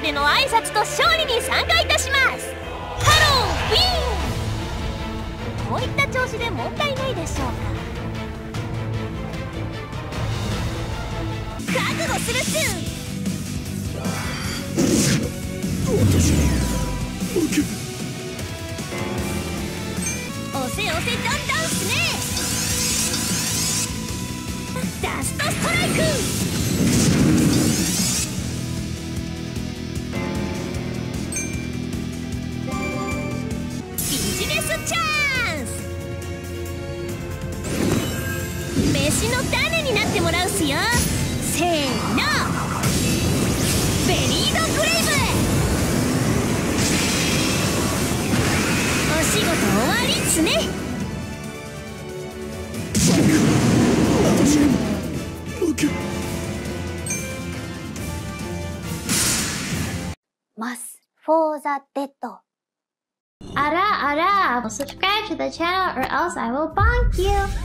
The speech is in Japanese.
テートでの挨拶と勝利に参加いたします。ハローウィーンこういった調子で問題ないでしょうか覚悟するっす。私負け押せ押せどんどんす。ねダストストライク飯の種になってもらうっすよせーのベリードグレイブお仕事終わりっすねます for the dead Ara ara, subscribe to the channel or else I will bonk you.